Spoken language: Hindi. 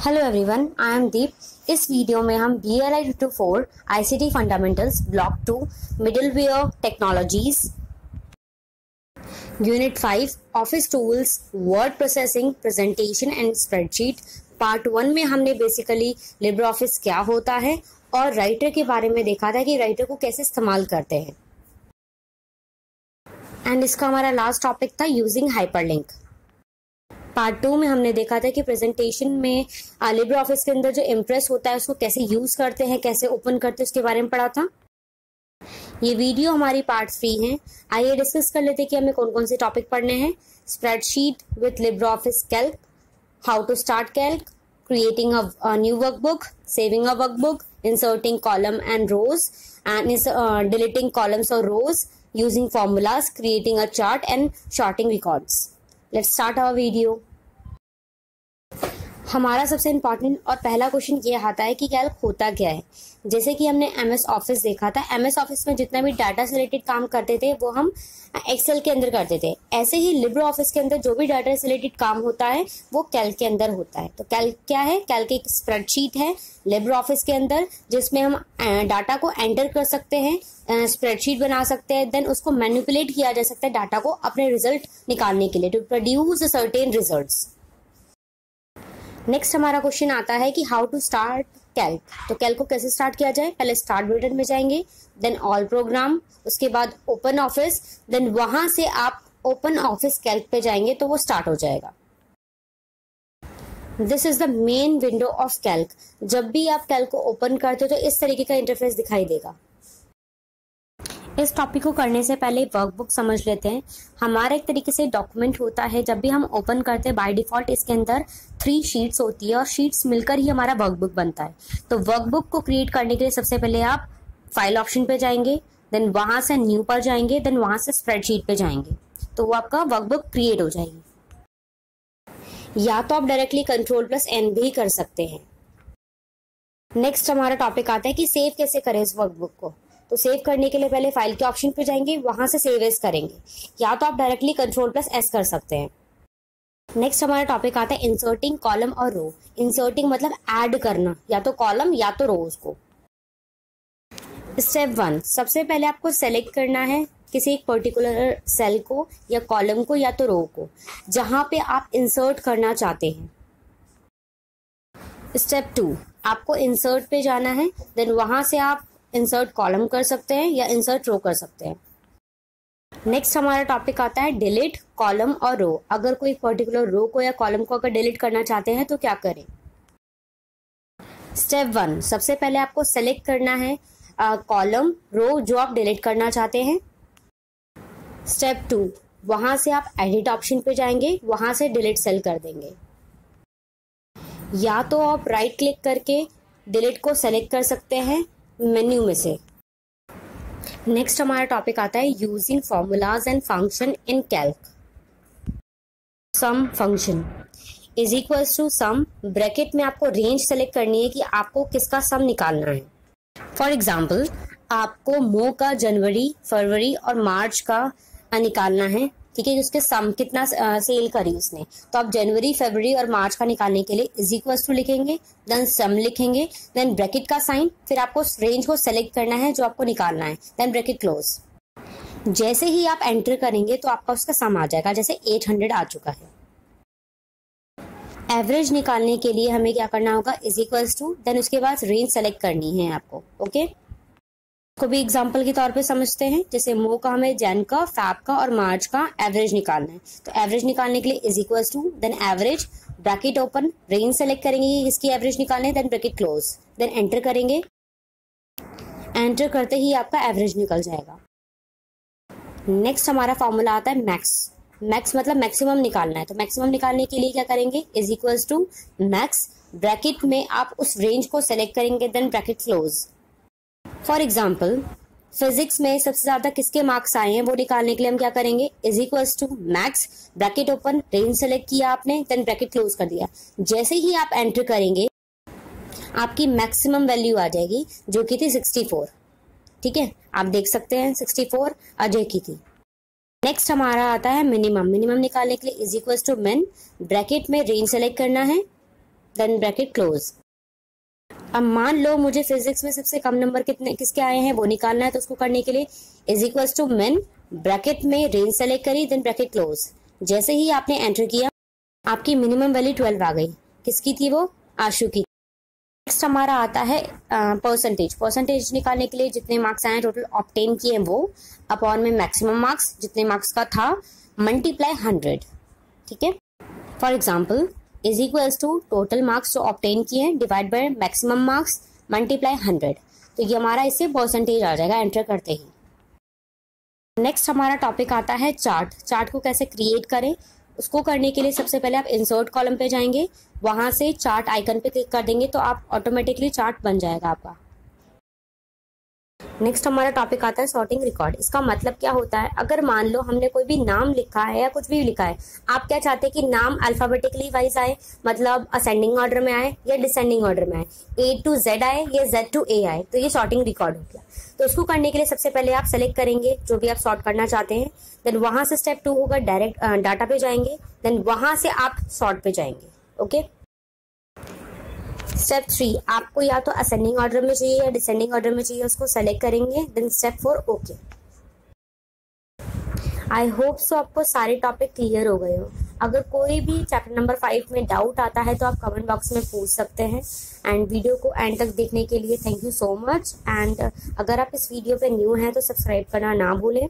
Hello everyone I am Deep इस वीडियो में हम B L I two four I C T fundamentals block two middleware technologies unit five office tools word processing presentation and spreadsheet part one में हमने बेसिकली लिब्रो ऑफ़िस क्या होता है और राइटर के बारे में देखा था कि राइटर को कैसे इस्तेमाल करते हैं। एंड इसका हमारा लास्ट टॉपिक था यूजिंग हाइपरलिंक पार्ट टू में हमने देखा था कि प्रेजेंटेशन में लिब्रो ऑफ़िस के अंदर जो इम्प्रेस होता है उसको कैसे यूज़ करते हैं कैसे ओपन करते हैं उसके बारे में पढ़ा था। ये वीडियो हमारी पार्ट थ्री है। आइए डिस्कस कर लेते कि हमें कौन कौन से टॉपिक पढ़ने हैं। Spreadsheet with Libre Office Calc how to start Calc creating a, a new workbook, saving a workbook, inserting column and rows, and uh, deleting columns or rows, using formulas, creating a chart. Let's start our video. हमारा सबसे इंपॉर्टेंट और पहला क्वेश्चन ये आता है कि कैल्क होता क्या है? जैसे कि हमने एम एस ऑफ़िस देखा था एम एस ऑफ़िस में जितना भी डाटा से रिलेटेड काम करते थे, वो हम एक्सेल के अंदर करते थे। ऐसे ही लिब्रो ऑफ़िस के अंदर जो भी डाटा से रिलेटेड काम होता है, वो कैल्क के अंदर होता है। तो कैल्क क्या है? कैल्क एक स्प्रेडशीट है लिब्रो ऑफ़िस के अंदर, जिसमें हम डाटा को एंटर कर सकते हैं स्प्रेडशीट बना सकते हैं देन उसको मैनिपुलेट किया जा सकता है डाटा को अपने रिज़ल्ट निकालने के लिए to produce certain results next हमारा क्वेश्चन आता है कि हाउ टू स्टार्ट कैल्क तो कैल्क को कैसे स्टार्ट किया जाए? पहले स्टार्ट बटन में जाएँगे देन ऑल प्रोग्राम उसके बाद ओपन ऑफ़िस देन वहाँ से आप ओपन ऑफ़िस कैल्क पे जाएँगे तो वो स्टार्ट हो जाएगा। This is the main window of Calc जब भी आप कैल्क को ओपन करते हो तो इस तरीके का इंटरफेस दिखाई देगा। इस टॉपिक को करने से पहले वर्कबुक समझ लेते हैं। हमारा एक तरीके से डॉक्यूमेंट होता है। जब भी हम ओपन करते हैं बाय डिफ़ॉल्ट इसके अंदर थ्री शीट्स होती है और शीट्स मिलकर ही हमारा वर्कबुक बनता है। तो वर्कबुक को क्रिएट करने के लिए सबसे पहले आप फ़ाइल ऑप्शन पे जाएँगे देन वहाँ से न्यू पर जाएँगे देन वहाँ से स्प्रेडशीट पे जाएँगे। तो वो आपका वर्कबुक क्रिएट हो जाएगी। या तो आप डायरेक्टली कंट्रोल प्लस एन भी कर सकते हैं। नेक्स्ट हमारा टॉपिक आता है कि सेव कैसे करें इस वर्कबुक को। तो सेव करने के लिए पहले फ़ाइल के ऑप्शन पे जाएँगे, वहाँ से सेव एस करेंगे। या तो आप डायरेक्टली कंट्रोल प्लस एस कर सकते हैं। नेक्स्ट हमारा टॉपिक आता है इंसर्टिंग कॉलम और रो इंसर्टिंग मतलब ऐड करना, या तो कॉलम या तो रोज को स्टेप वन सबसे पहले आपको सेलेक्ट करना है किसी एक पर्टिकुलर सेल को, या कॉलम को, या तो रो को, जहाँ पे आप इंसर्ट करना चाहते हैं। स्टेप टू आपको इंसर्ट पे जाना है देन वहाँ से आप इंसर्ट कॉलम कर सकते हैं या इंसर्ट रो कर सकते हैं। नेक्स्ट हमारा टॉपिक आता है डिलीट कॉलम और रो अगर कोई पर्टिकुलर रो को या कॉलम को अगर डिलीट करना चाहते हैं तो क्या करें? स्टेप वन सबसे पहले आपको सेलेक्ट करना है कॉलम रो जो आप डिलीट करना चाहते हैं। स्टेप टू वहाँ से आप एडिट ऑप्शन पे जाएँगे, वहाँ से डिलीट सेल कर देंगे। या तो आप राइट क्लिक करके डिलीट को सेलेक्ट कर सकते हैं मेन्यू में से। नेक्स्ट हमारा टॉपिक आता है using formulas and function in Calc sum function is equal to sum bracket में आपको रेंज सेलेक्ट करनी है कि आपको किसका सम निकालना है। फॉर एग्ज़ाम्पल आपको मो का जनवरी, फरवरी और मार्च का निकालना है। ठीक है उसके सम कितना सेल करी उसने। तो आप जनवरी, फरवरी और मार्च का निकालने के लिए इज़ टू लिखेंगे देन सम लिखेंगे देन ब्रैकेट का साइन फिर आपको रेंज को सेलेक्ट करना है जो आपको निकालना है देन ब्रैकेट क्लोज जैसे ही आप एंटर करेंगे तो आपका उसका सम आ जाएगा, जैसे 800 आ चुका है। एवरेज निकालने के लिए हमें क्या करना होगा इज़ इक्वल्स टू देन उसके बाद रेंज सेलेक्ट करनी है आपको ओके okay? को भी एग्ज़ाम्पल के तौर पे समझते हैं, जैसे मो का हमें जैन का फैप का और मार्च का एवरेज निकालना है। तो एवरेज निकालने के लिए is equal to then average bracket open range select करेंगे इसकी एवरेज निकालने then bracket close then enter करेंगे। एंटर करते ही आपका एवरेज निकल जाएगा। नेक्स्ट हमारा फॉर्मूला आता है मैक्स मैक्स मतलब मैक्सिमम निकालना है। तो मैक्सिमम निकालने के लिए क्या करेंगे? Is equals to max bracket में आप उस रेंज को सेलेक्ट करेंगे then bracket close for example physics में सबसे ज़्यादा किसके मार्क्स आए हैं, वो निकालने के लिए हम क्या करेंगे? Is equals to max bracket open range select किया आपने देन ब्रैकेट क्लोज कर दिया। जैसे ही आप एंटर करेंगे, आपकी मैक्सिमम वैल्यू आ जाएगी, जो की थी सिक्सटी फोर ठीक है? आप देख सकते हैं सिक्सटी फोर अजय की थी। नेक्स्ट हमारा आता है मिनिमम मिनिमम निकालने के लिए is equal to min bracket में रेंज सेलेक्ट करना है देन ब्रैकेट क्लोज अब मान लो मुझे फिजिक्स में सबसे कम नंबर कितने, किसके आए हैं, वो निकालना है तो उसको करने के लिए is equal to main bracket में रेंज सेलेक्ट करी देन ब्रैकेट क्लोज जैसे ही आपने एंटर किया, आपकी मिनिमम वैल्यू ट्वेल्व आ गई. किसकी थी वो? आशु की. नेक्स्ट हमारा आता है परसेंटेज परसेंटेज निकालने के लिए जितने मार्क्स आए टोटल ऑप्टेन किए वो अपॉन में मैक्सिमम मार्क्स जितने मार्क्स का था मल्टीप्लाई हंड्रेड ठीक है? For example is equals to total marks जो ऑप्टेन किए हैं divide by maximum marks multiply hundred तो ये हमारा इससे परसेंटेज आ जाएगा एंटर करते ही। नेक्स्ट हमारा टॉपिक आता है चार्ट चार्ट को कैसे क्रिएट करें? उसको करने के लिए सबसे पहले आप इंसर्ट कॉलम पे जाएँगे। वहाँ से चार्ट आइकन पे क्लिक कर देंगे तो आप ऑटोमेटिकली चार्ट बन जाएगा आपका। नेक्स्ट हमारा टॉपिक आता है सॉर्टिंग रिकॉर्ड इसका मतलब क्या होता है? अगर मान लो हमने कोई भी नाम लिखा है या कुछ भी लिखा है, आप क्या चाहते हैं कि नाम अल्फाबेटिकली वाइज आए? मतलब असेंडिंग ऑर्डर में आए या डिसेंडिंग ऑर्डर में आए? ए टू जेड आए या जेड टू ए आए? तो ये सॉर्टिंग रिकॉर्ड हो गया. तो उसको करने के लिए सबसे पहले आप सेलेक्ट करेंगे जो भी आप सॉर्ट करना चाहते हैं. देन वहाँ से स्टेप टू होगा डायरेक्ट डाटा पे जाएँगे. देन वहाँ से आप सॉर्ट पे जाएँगे. ओके स्टेप थ्री आपको या तो असेंडिंग ऑर्डर में चाहिए या डिसेंडिंग ऑर्डर में चाहिए, उसको सेलेक्ट करेंगे then step four okay I hope so आपको सारे टॉपिक क्लियर हो गए हो। अगर कोई भी चैप्टर नंबर फाइव में डाउट आता है तो आप कमेंट बॉक्स में पूछ सकते हैं। एंड वीडियो को एंड तक देखने के लिए thank you so much and अगर आप इस वीडियो पे न्यू हैं तो सब्सक्राइब करना ना भूलें।